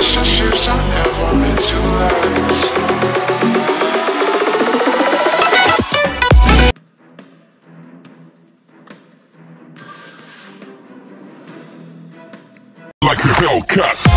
relationships are never meant like a Hellcat.